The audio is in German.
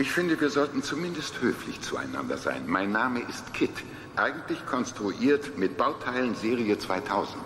Ich finde, wir sollten zumindest höflich zueinander sein. Mein Name ist Kit, eigentlich konstruiert mit Bauteilen Serie 2000.